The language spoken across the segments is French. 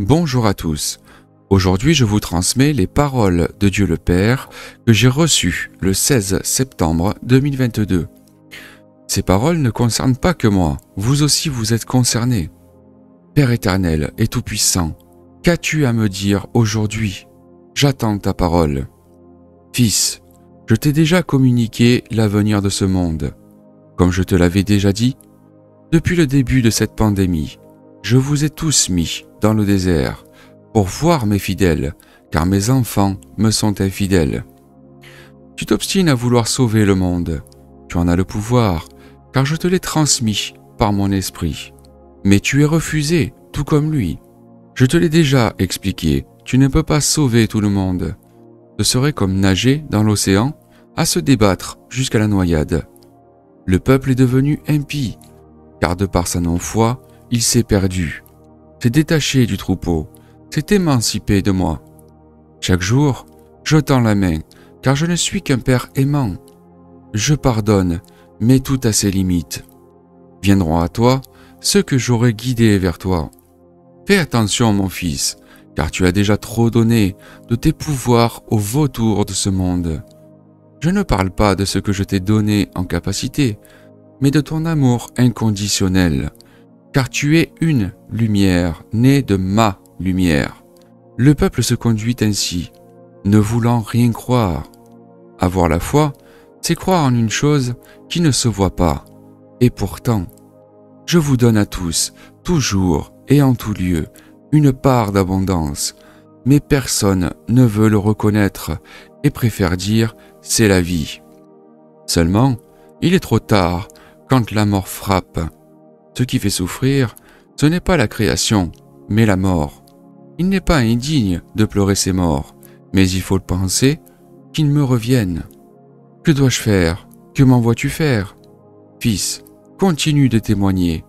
Bonjour à tous. Aujourd'hui, je vous transmets les paroles de Dieu le Père que j'ai reçues le 16 septembre 2022. Ces paroles ne concernent pas que moi, vous aussi vous êtes concernés. Père éternel et tout-puissant, qu'as-tu à me dire aujourd'hui? J'attends ta parole. Fils, je t'ai déjà communiqué l'avenir de ce monde. Comme je te l'avais déjà dit, depuis le début de cette pandémie, je vous ai tous mis dans le désert pour voir mes fidèles, car mes enfants me sont infidèles. Tu t'obstines à vouloir sauver le monde. Tu en as le pouvoir, car je te l'ai transmis par mon esprit. Mais tu es refusé, tout comme lui. Je te l'ai déjà expliqué, tu ne peux pas sauver tout le monde. Ce serait comme nager dans l'océan à se débattre jusqu'à la noyade. Le peuple est devenu impie, car de par sa non-foi, il s'est perdu s'est détaché du troupeau, s'est émancipé de moi. Chaque jour, je tends la main, car je ne suis qu'un Père aimant. Je pardonne, mais tout a ses limites. Viendront à toi ceux que j'aurai guidés vers toi. Fais attention, mon fils, car tu as déjà trop donné de tes pouvoirs aux vautours de ce monde. Je ne parle pas de ce que je t'ai donné en capacité, mais de ton amour inconditionnel car tu es une lumière, née de ma lumière. Le peuple se conduit ainsi, ne voulant rien croire. Avoir la foi, c'est croire en une chose qui ne se voit pas. Et pourtant, je vous donne à tous, toujours et en tout lieu, une part d'abondance, mais personne ne veut le reconnaître et préfère dire c'est la vie. Seulement, il est trop tard quand la mort frappe ce qui fait souffrir, ce n'est pas la création, mais la mort. Il n'est pas indigne de pleurer ses morts, mais il faut penser qu'ils me reviennent. Que dois-je faire? Que m'envoies-tu faire? Fils, continue de témoigner.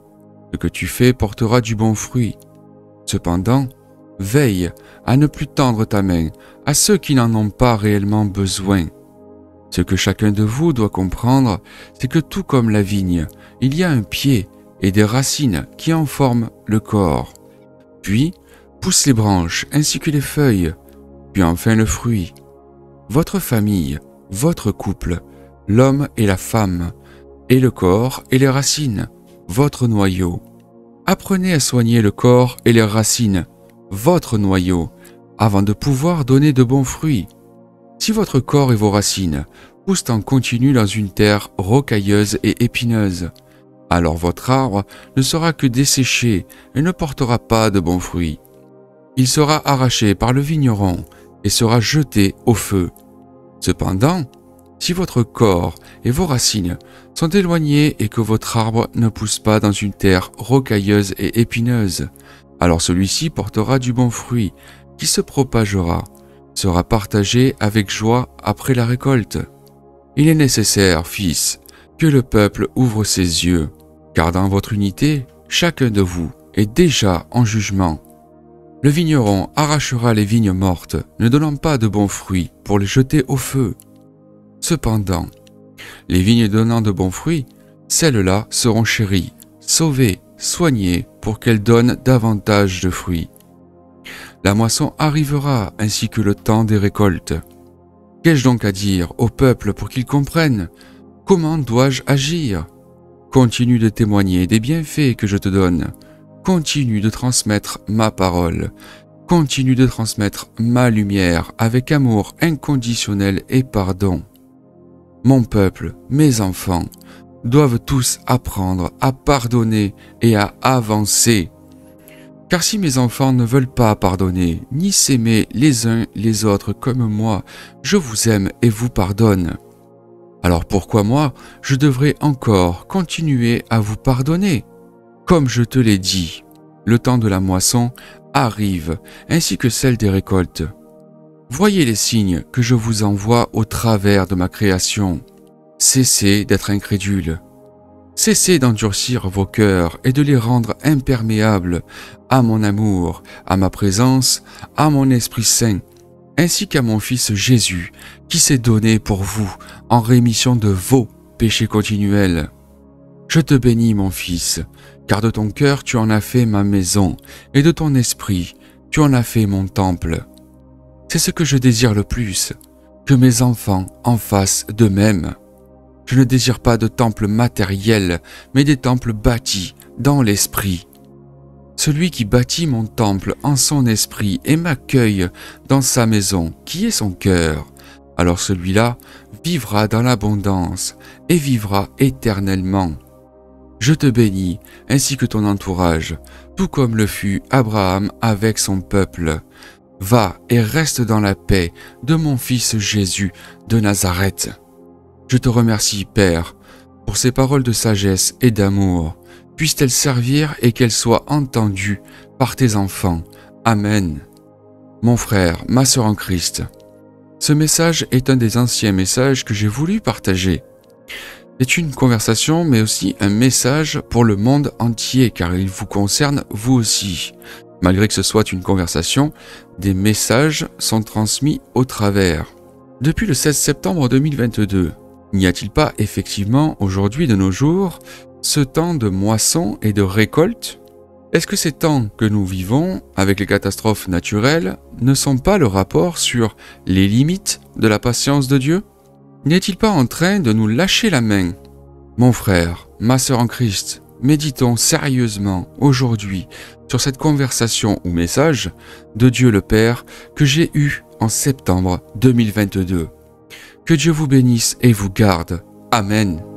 Ce que tu fais portera du bon fruit. Cependant, veille à ne plus tendre ta main à ceux qui n'en ont pas réellement besoin. Ce que chacun de vous doit comprendre, c'est que tout comme la vigne, il y a un pied et des racines qui en forment le corps. Puis poussent les branches ainsi que les feuilles, puis enfin le fruit. Votre famille, votre couple, l'homme et la femme, et le corps et les racines, votre noyau. Apprenez à soigner le corps et les racines, votre noyau, avant de pouvoir donner de bons fruits. Si votre corps et vos racines poussent en continu dans une terre rocailleuse et épineuse, alors votre arbre ne sera que desséché et ne portera pas de bons fruits. Il sera arraché par le vigneron et sera jeté au feu. Cependant, si votre corps et vos racines sont éloignés et que votre arbre ne pousse pas dans une terre rocailleuse et épineuse, alors celui-ci portera du bon fruit qui se propagera, sera partagé avec joie après la récolte. Il est nécessaire, fils, que le peuple ouvre ses yeux car dans votre unité, chacun de vous est déjà en jugement. Le vigneron arrachera les vignes mortes, ne donnant pas de bons fruits, pour les jeter au feu. Cependant, les vignes donnant de bons fruits, celles-là seront chéries, sauvées, soignées, pour qu'elles donnent davantage de fruits. La moisson arrivera ainsi que le temps des récoltes. Qu'ai-je donc à dire au peuple pour qu'il comprenne? Comment dois-je agir? Continue de témoigner des bienfaits que je te donne. Continue de transmettre ma parole. Continue de transmettre ma lumière avec amour inconditionnel et pardon. Mon peuple, mes enfants, doivent tous apprendre à pardonner et à avancer. Car si mes enfants ne veulent pas pardonner, ni s'aimer les uns les autres comme moi, je vous aime et vous pardonne. Alors pourquoi moi, je devrais encore continuer à vous pardonner Comme je te l'ai dit, le temps de la moisson arrive, ainsi que celle des récoltes. Voyez les signes que je vous envoie au travers de ma création. Cessez d'être incrédule. Cessez d'endurcir vos cœurs et de les rendre imperméables à mon amour, à ma présence, à mon Esprit Saint, ainsi qu'à mon Fils Jésus, qui s'est donné pour vous en rémission de vos péchés continuels. Je te bénis, mon Fils, car de ton cœur tu en as fait ma maison, et de ton esprit tu en as fait mon temple. C'est ce que je désire le plus, que mes enfants en fassent de même. Je ne désire pas de temples matériels, mais des temples bâtis dans l'esprit. Celui qui bâtit mon temple en son esprit et m'accueille dans sa maison, qui est son cœur, alors celui-là vivra dans l'abondance et vivra éternellement. Je te bénis, ainsi que ton entourage, tout comme le fut Abraham avec son peuple. Va et reste dans la paix de mon Fils Jésus de Nazareth. Je te remercie, Père, pour ces paroles de sagesse et d'amour. Puisse-t-elle servir et qu'elle soit entendue par tes enfants. Amen. Mon frère, ma sœur en Christ, ce message est un des anciens messages que j'ai voulu partager. C'est une conversation mais aussi un message pour le monde entier car il vous concerne vous aussi. Malgré que ce soit une conversation, des messages sont transmis au travers. Depuis le 16 septembre 2022, n'y a-t-il pas effectivement aujourd'hui de nos jours ce temps de moisson et de récolte est-ce que ces temps que nous vivons avec les catastrophes naturelles ne sont pas le rapport sur les limites de la patience de Dieu? N'est-il pas en train de nous lâcher la main? Mon frère, ma sœur en Christ, méditons sérieusement aujourd'hui sur cette conversation ou message de Dieu le Père que j'ai eu en septembre 2022. Que Dieu vous bénisse et vous garde. Amen.